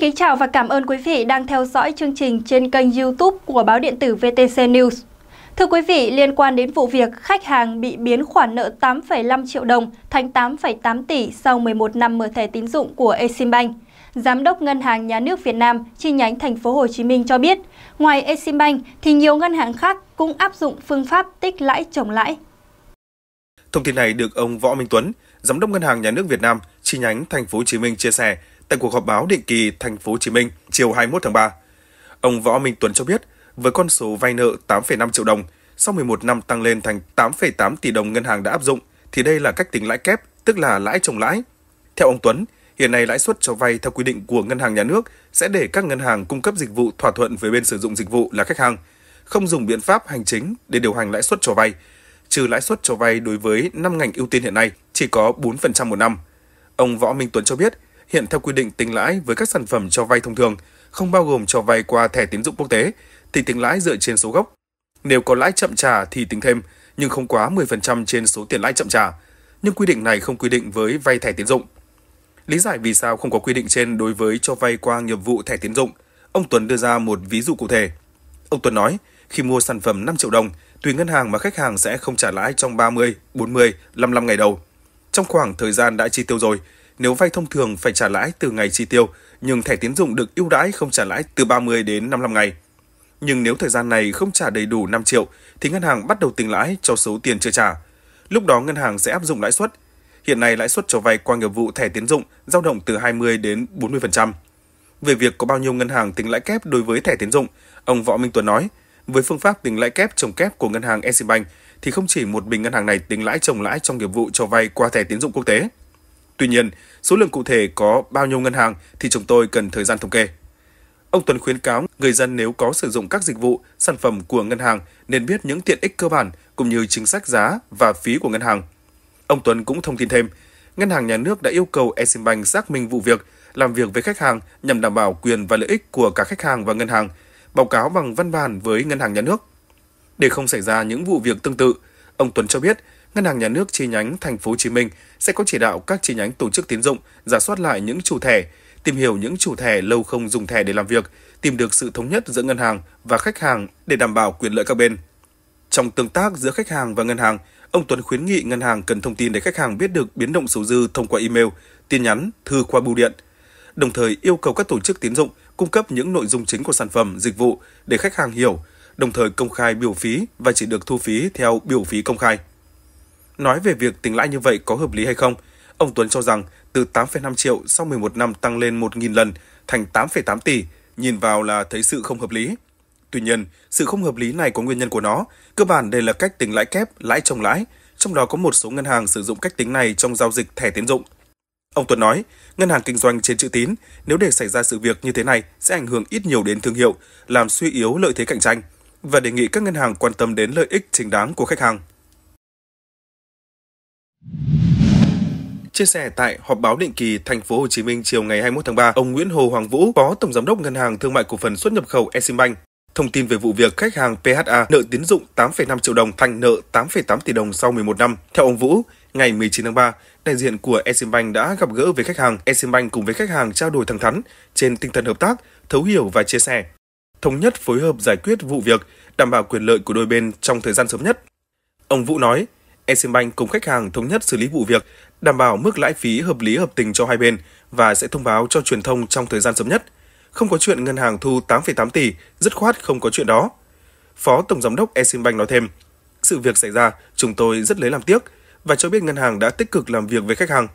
kính chào và cảm ơn quý vị đang theo dõi chương trình trên kênh YouTube của báo điện tử VTC News. Thưa quý vị, liên quan đến vụ việc khách hàng bị biến khoản nợ 8,5 triệu đồng thành 8,8 tỷ sau 11 năm mở thẻ tín dụng của Eximbank, Giám đốc Ngân hàng Nhà nước Việt Nam chi nhánh thành phố Hồ Chí Minh cho biết, ngoài Eximbank thì nhiều ngân hàng khác cũng áp dụng phương pháp tích lãi trồng lãi. Thông tin này được ông Võ Minh Tuấn, Giám đốc Ngân hàng Nhà nước Việt Nam chi nhánh thành phố Hồ Chí Minh chia sẻ tại cuộc họp báo định kỳ thành phố Hồ Chí Minh chiều 21 tháng 3. Ông Võ Minh Tuấn cho biết, với con số vay nợ 8,5 triệu đồng, sau 11 năm tăng lên thành 8,8 tỷ đồng ngân hàng đã áp dụng, thì đây là cách tính lãi kép, tức là lãi chồng lãi. Theo ông Tuấn, hiện nay lãi suất cho vay theo quy định của ngân hàng nhà nước sẽ để các ngân hàng cung cấp dịch vụ thỏa thuận với bên sử dụng dịch vụ là khách hàng, không dùng biện pháp hành chính để điều hành lãi suất cho vay. Trừ lãi suất cho vay đối với 5 ngành ưu tiên hiện nay chỉ có 4% một năm. Ông Võ Minh Tuấn cho biết, hiện theo quy định tính lãi với các sản phẩm cho vay thông thường, không bao gồm cho vay qua thẻ tín dụng quốc tế, thì tính lãi dựa trên số gốc. Nếu có lãi chậm trả thì tính thêm, nhưng không quá 10% trên số tiền lãi chậm trả. Nhưng quy định này không quy định với vay thẻ tín dụng. Lý giải vì sao không có quy định trên đối với cho vay qua nghiệp vụ thẻ tín dụng, ông Tuấn đưa ra một ví dụ cụ thể. Ông Tuấn nói, khi mua sản phẩm 5 triệu đồng, tùy ngân hàng mà khách hàng sẽ không trả lãi trong 30, 40, 55 ngày đầu. Trong khoảng thời gian đã chi tiêu rồi, nếu vay thông thường phải trả lãi từ ngày chi tiêu, nhưng thẻ tín dụng được ưu đãi không trả lãi từ 30 đến 55 ngày. Nhưng nếu thời gian này không trả đầy đủ 5 triệu, thì ngân hàng bắt đầu tính lãi cho số tiền chưa trả. Lúc đó ngân hàng sẽ áp dụng lãi suất. Hiện nay lãi suất cho vay qua nghiệp vụ thẻ tín dụng dao động từ 20 đến 40%. Về việc có bao nhiêu ngân hàng tính lãi kép đối với thẻ tín dụng, ông Võ Minh Tuấn nói, với phương pháp tính lãi kép trồng kép của ngân hàng Eximbank thì không chỉ một mình ngân hàng này tính lãi trồng lãi trong nghiệp vụ cho vay qua thẻ tín dụng quốc tế. Tuy nhiên, số lượng cụ thể có bao nhiêu ngân hàng thì chúng tôi cần thời gian thống kê. Ông Tuấn khuyến cáo người dân nếu có sử dụng các dịch vụ, sản phẩm của ngân hàng nên biết những tiện ích cơ bản cũng như chính sách giá và phí của ngân hàng. Ông Tuấn cũng thông tin thêm, Ngân hàng Nhà nước đã yêu cầu exim bank xác minh vụ việc, làm việc với khách hàng nhằm đảm bảo quyền và lợi ích của cả khách hàng và ngân hàng, báo cáo bằng văn bản với Ngân hàng Nhà nước. Để không xảy ra những vụ việc tương tự, ông Tuấn cho biết Ngân hàng Nhà nước chi nhánh thành phố Hồ Chí Minh sẽ có chỉ đạo các chi nhánh tổ chức tín dụng giả soát lại những chủ thẻ, tìm hiểu những chủ thẻ lâu không dùng thẻ để làm việc, tìm được sự thống nhất giữa ngân hàng và khách hàng để đảm bảo quyền lợi các bên. Trong tương tác giữa khách hàng và ngân hàng, ông Tuấn khuyến nghị ngân hàng cần thông tin để khách hàng biết được biến động số dư thông qua email, tin nhắn, thư qua bưu điện. Đồng thời yêu cầu các tổ chức tín dụng cung cấp những nội dung chính của sản phẩm, dịch vụ để khách hàng hiểu, đồng thời công khai biểu phí và chỉ được thu phí theo biểu phí công khai. Nói về việc tính lãi như vậy có hợp lý hay không, ông Tuấn cho rằng từ 8,5 triệu sau 11 năm tăng lên 1.000 lần thành 8,8 tỷ, nhìn vào là thấy sự không hợp lý. Tuy nhiên, sự không hợp lý này có nguyên nhân của nó. Cơ bản đây là cách tính lãi kép, lãi trồng lãi, trong đó có một số ngân hàng sử dụng cách tính này trong giao dịch thẻ tín dụng. Ông Tuấn nói, ngân hàng kinh doanh trên chữ tín, nếu để xảy ra sự việc như thế này sẽ ảnh hưởng ít nhiều đến thương hiệu, làm suy yếu lợi thế cạnh tranh và đề nghị các ngân hàng quan tâm đến lợi ích chính đáng của khách hàng. Chia sẻ tại họp báo định kỳ thành phố Hồ Chí Minh chiều ngày 21 tháng 3, ông Nguyễn Hồ Hoàng Vũ, Phó Tổng giám đốc Ngân hàng Thương mại Cổ phần Xuất nhập khẩu Eximbank thông tin về vụ việc khách hàng PHA nợ tín dụng 8,5 triệu đồng thành nợ 8,8 tỷ đồng sau 11 năm. Theo ông Vũ, ngày 19 tháng 3, đại diện của Eximbank đã gặp gỡ với khách hàng. Eximbank cùng với khách hàng trao đổi thẳng thắn trên tinh thần hợp tác, thấu hiểu và chia sẻ. Thống nhất phối hợp giải quyết vụ việc, đảm bảo quyền lợi của đôi bên trong thời gian sớm nhất. Ông Vũ nói, Eximbank cùng khách hàng thống nhất xử lý vụ việc, đảm bảo mức lãi phí hợp lý hợp tình cho hai bên và sẽ thông báo cho truyền thông trong thời gian sớm nhất. Không có chuyện ngân hàng thu 8,8 tỷ, dứt khoát không có chuyện đó. Phó Tổng Giám đốc Eximbank nói thêm, sự việc xảy ra, chúng tôi rất lấy làm tiếc và cho biết ngân hàng đã tích cực làm việc với khách hàng.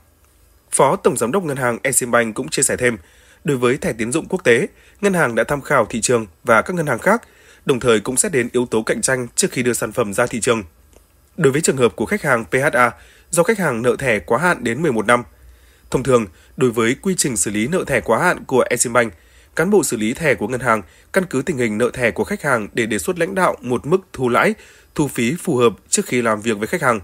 Phó Tổng Giám đốc Ngân hàng Eximbank cũng chia sẻ thêm, đối với thẻ tín dụng quốc tế, ngân hàng đã tham khảo thị trường và các ngân hàng khác, đồng thời cũng xét đến yếu tố cạnh tranh trước khi đưa sản phẩm ra thị trường. Đối với trường hợp của khách hàng PHA, do khách hàng nợ thẻ quá hạn đến 11 năm. Thông thường, đối với quy trình xử lý nợ thẻ quá hạn của Eximbank, cán bộ xử lý thẻ của ngân hàng căn cứ tình hình nợ thẻ của khách hàng để đề xuất lãnh đạo một mức thu lãi, thu phí phù hợp trước khi làm việc với khách hàng.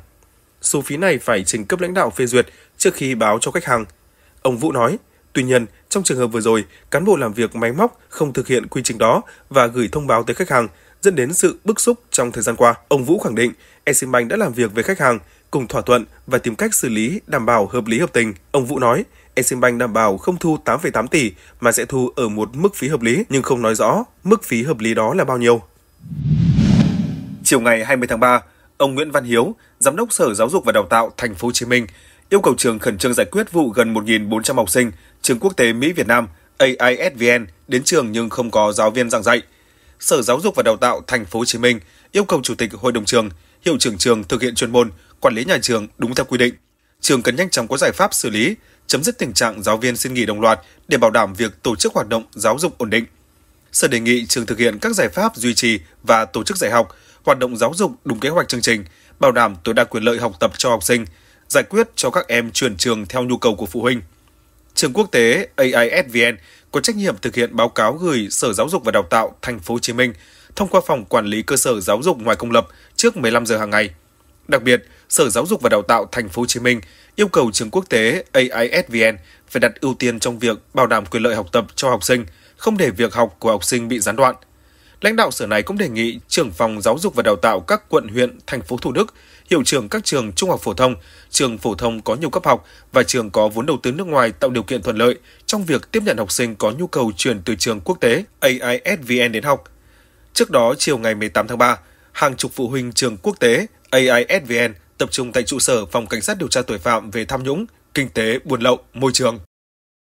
Số phí này phải trình cấp lãnh đạo phê duyệt trước khi báo cho khách hàng. Ông Vũ nói, tuy nhiên, trong trường hợp vừa rồi, cán bộ làm việc máy móc không thực hiện quy trình đó và gửi thông báo tới khách hàng, dẫn đến sự bức xúc trong thời gian qua. Ông Vũ khẳng định, Eximbank đã làm việc với khách hàng, cùng thỏa thuận và tìm cách xử lý đảm bảo hợp lý hợp tình. Ông Vũ nói, Eximbank đảm bảo không thu 8,8 tỷ mà sẽ thu ở một mức phí hợp lý nhưng không nói rõ mức phí hợp lý đó là bao nhiêu. Chiều ngày 20 tháng 3, ông Nguyễn Văn Hiếu, Giám đốc Sở Giáo dục và Đào tạo Thành phố Hồ Chí Minh yêu cầu trường khẩn trương giải quyết vụ gần 1.400 học sinh trường quốc tế Mỹ Việt Nam AISVN đến trường nhưng không có giáo viên giảng dạy. Sở Giáo dục và Đào tạo Thành phố Hồ Chí Minh yêu cầu Chủ tịch Hội đồng trường, hiệu trưởng trường thực hiện chuyên môn, quản lý nhà trường đúng theo quy định. Trường cần nhanh chóng có giải pháp xử lý, chấm dứt tình trạng giáo viên xin nghỉ đồng loạt để bảo đảm việc tổ chức hoạt động giáo dục ổn định. Sở đề nghị trường thực hiện các giải pháp duy trì và tổ chức dạy học, hoạt động giáo dục đúng kế hoạch chương trình, bảo đảm tối đa quyền lợi học tập cho học sinh, giải quyết cho các em chuyển trường theo nhu cầu của phụ huynh. Trường quốc tế AISVN có trách nhiệm thực hiện báo cáo gửi Sở Giáo dục và Đào tạo Thành phố Hồ Chí Minh thông qua phòng quản lý cơ sở giáo dục ngoài công lập trước 15 giờ hàng ngày. Đặc biệt, Sở Giáo dục và Đào tạo Thành phố Hồ Chí Minh yêu cầu trường quốc tế AISVN phải đặt ưu tiên trong việc bảo đảm quyền lợi học tập cho học sinh, không để việc học của học sinh bị gián đoạn. Lãnh đạo sở này cũng đề nghị trưởng phòng giáo dục và đào tạo các quận huyện, thành phố Thủ Đức, hiệu trưởng các trường trung học phổ thông, trường phổ thông có nhiều cấp học và trường có vốn đầu tư nước ngoài tạo điều kiện thuận lợi trong việc tiếp nhận học sinh có nhu cầu chuyển từ trường quốc tế AISVN đến học. Trước đó, chiều ngày 18 tháng 3, hàng chục phụ huynh trường quốc tế AISVN tập trung tại trụ sở Phòng Cảnh sát điều tra tội phạm về tham nhũng, kinh tế, buôn lậu, môi trường.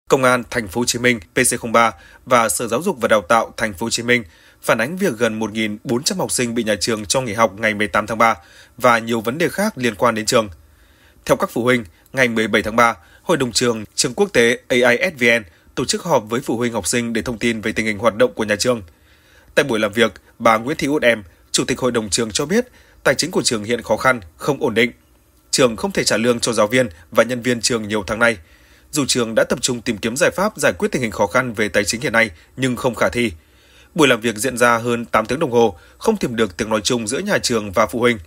Công an Thành phố Hồ Chí Minh PC03 và Sở Giáo dục và Đào tạo Thành phố Hồ Chí Minh phản ánh việc gần 1.400 học sinh bị nhà trường cho nghỉ học ngày 18 tháng 3 và nhiều vấn đề khác liên quan đến trường. Theo các phụ huynh, ngày 17 tháng 3, Hội đồng trường trường quốc tế AISVN tổ chức họp với phụ huynh học sinh để thông tin về tình hình hoạt động của nhà trường. Tại buổi làm việc, bà Nguyễn Thị Út Em, Chủ tịch Hội đồng trường cho biết tài chính của trường hiện khó khăn, không ổn định. Trường không thể trả lương cho giáo viên và nhân viên trường nhiều tháng nay. Dù trường đã tập trung tìm kiếm giải pháp giải quyết tình hình khó khăn về tài chính hiện nay nhưng không khả thi. Buổi làm việc diễn ra hơn 8 tiếng đồng hồ, không tìm được tiếng nói chung giữa nhà trường và phụ huynh.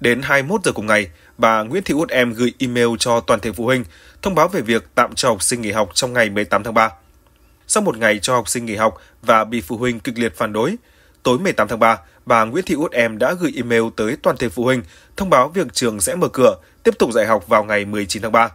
Đến 21 giờ cùng ngày, bà Nguyễn Thị Út Em gửi email cho toàn thể phụ huynh thông báo về việc tạm cho học sinh nghỉ học trong ngày 18 tháng 3. Sau một ngày cho học sinh nghỉ học và bị phụ huynh kịch liệt phản đối, tối 18 tháng 3, bà Nguyễn Thị Út Em đã gửi email tới toàn thể phụ huynh thông báo việc trường sẽ mở cửa, tiếp tục dạy học vào ngày 19 tháng 3.